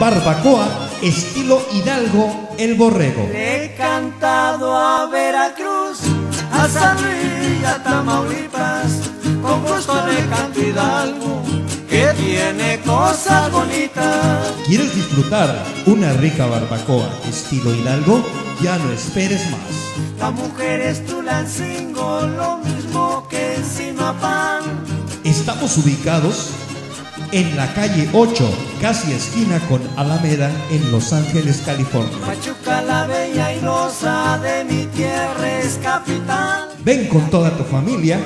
Barbacoa, estilo Hidalgo, el borrego. Le he cantado a Veracruz, a San Luis a Tamaulipas, con gusto de canto Hidalgo, que tiene cosas bonitas. ¿Quieres disfrutar una rica barbacoa estilo Hidalgo? Ya no esperes más. La mujer es Tulancingo, lo mismo que en Sinapán. Estamos ubicados en la calle 8, casi esquina con Alameda, en Los Ángeles, California. Pachuca la bella y rosa de mi tierra es capital. Ven con toda tu familia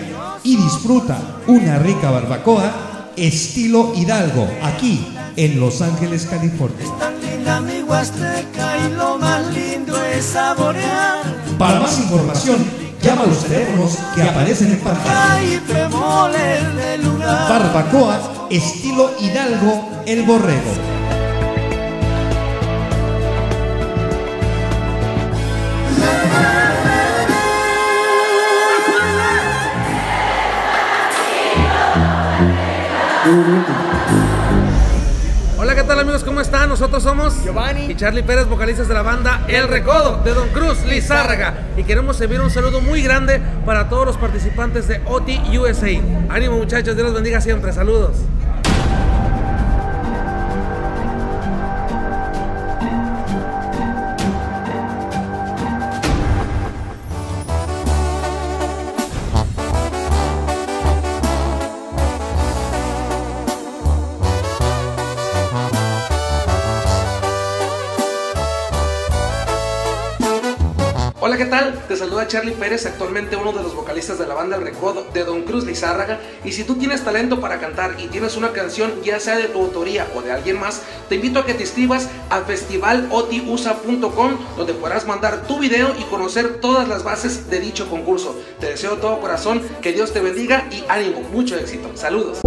y disfruta una rica barbacoa estilo Hidalgo, aquí en Los Ángeles, California. Es tan linda mi huasteca y lo más lindo es saborear. Para más información, llama a los teléfonos que aparecen en pantalla. Barbacoa estilo Hidalgo, el borrego. Hola, ¿qué tal amigos? ¿Cómo están? Nosotros somos Giovanni y Charlie Pérez, vocalistas de la banda El Recodo de Don Cruz Lizárraga. Y queremos enviar un saludo muy grande para todos los participantes de OT USA. Ánimo muchachos, Dios los bendiga siempre. Saludos. Hola, ¿qué tal? Te saluda Charlie Pérez, actualmente uno de los vocalistas de la banda El Recodo de Don Cruz Lizárraga. Y si tú tienes talento para cantar y tienes una canción, ya sea de tu autoría o de alguien más, te invito a que te inscribas a festivalotiusa.com, donde podrás mandar tu video y conocer todas las bases de dicho concurso. Te deseo de todo corazón que Dios te bendiga y ánimo, mucho éxito. Saludos.